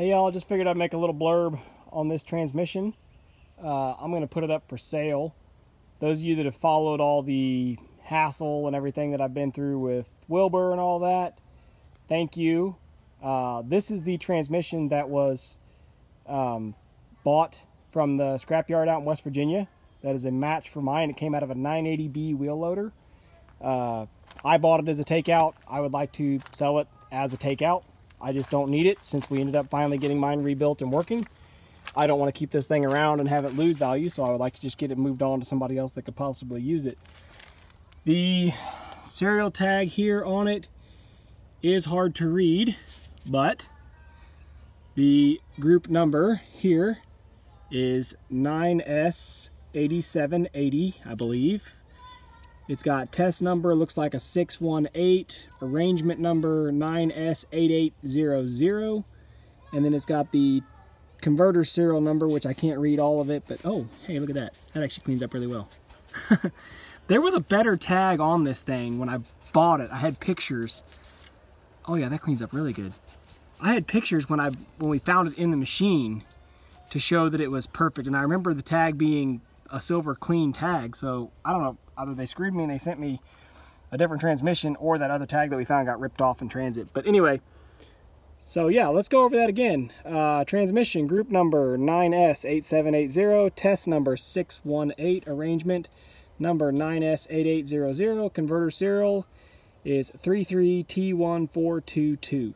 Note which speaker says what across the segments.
Speaker 1: Hey y'all, just figured I'd make a little blurb on this transmission. Uh, I'm going to put it up for sale. Those of you that have followed all the hassle and everything that I've been through with Wilbur and all that, thank you. Uh, this is the transmission that was um, bought from the scrapyard out in West Virginia. That is a match for mine. It came out of a 980B wheel loader. Uh, I bought it as a takeout. I would like to sell it as a takeout. I just don't need it since we ended up finally getting mine rebuilt and working. I don't want to keep this thing around and have it lose value, so I would like to just get it moved on to somebody else that could possibly use it. The serial tag here on it is hard to read, but the group number here is 9S8780, I believe. It's got test number, looks like a 618, arrangement number 9S8800, and then it's got the converter serial number, which I can't read all of it, but oh, hey, look at that. That actually cleans up really well. there was a better tag on this thing when I bought it. I had pictures. Oh yeah, that cleans up really good. I had pictures when I when we found it in the machine to show that it was perfect, and I remember the tag being a silver clean tag, so I don't know, either they screwed me and they sent me a different transmission or that other tag that we found got ripped off in transit. But anyway, so yeah, let's go over that again. Uh, transmission group number 9S8780, test number 618, arrangement number 9S8800, converter serial is 33T1422.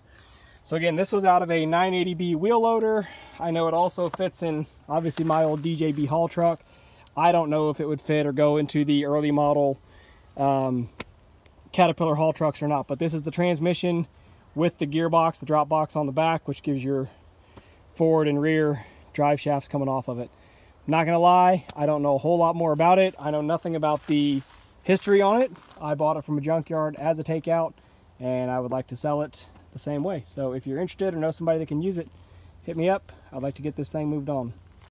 Speaker 1: So again, this was out of a 980B wheel loader. I know it also fits in, obviously, my old DJB haul truck. I don't know if it would fit or go into the early model um, Caterpillar haul trucks or not, but this is the transmission with the gearbox, the drop box on the back, which gives your forward and rear drive shafts coming off of it. I'm not gonna lie, I don't know a whole lot more about it. I know nothing about the history on it. I bought it from a junkyard as a takeout and I would like to sell it the same way. So if you're interested or know somebody that can use it, hit me up. I'd like to get this thing moved on.